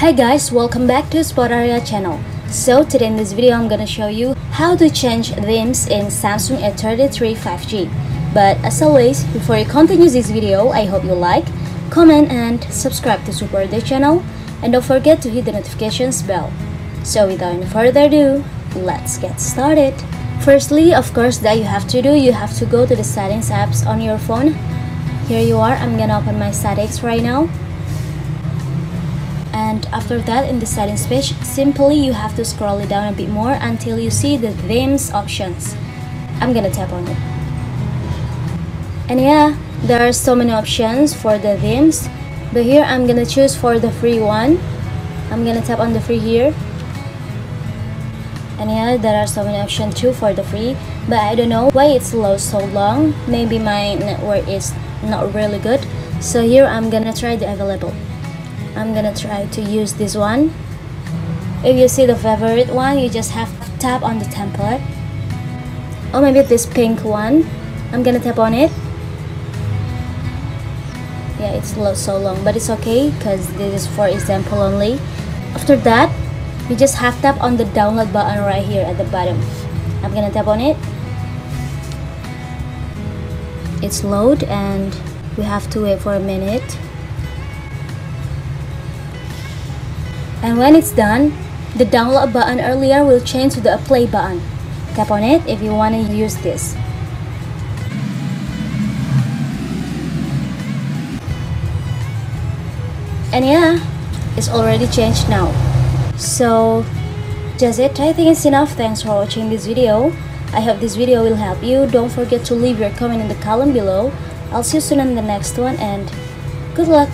Hi guys, welcome back to Spotarya channel. So today in this video I'm gonna show you how to change themes in Samsung A33 5G. But as always, before you continue this video, I hope you like, comment and subscribe to support the channel and don't forget to hit the notifications bell. So without any further ado, let's get started. Firstly, of course, that you have to do, you have to go to the settings apps on your phone. Here you are, I'm gonna open my settings right now and after that in the settings page simply you have to scroll it down a bit more until you see the themes options. I'm gonna tap on it. And yeah there are so many options for the themes but here I'm gonna choose for the free one. I'm gonna tap on the free here. And yeah there are so many options too for the free but I don't know why it's low so long. Maybe my network is not really good. So here I'm gonna try the available I'm gonna try to use this one. If you see the favorite one you just have to tap on the template. Or maybe this pink one. I'm gonna tap on it. Yeah it's so long but it's okay because this is for example only. After that you just have to tap on the download button right here at the bottom. I'm gonna tap on it. It's load and we have to wait for a minute and when it's done the download button earlier will change to the play button. Tap on it if you want to use this. And yeah it's already changed now. So that's it. I think it's enough. Thanks for watching this video. I hope this video will help you. Don't forget to leave your comment in the column below. I'll see you soon in the next one and good luck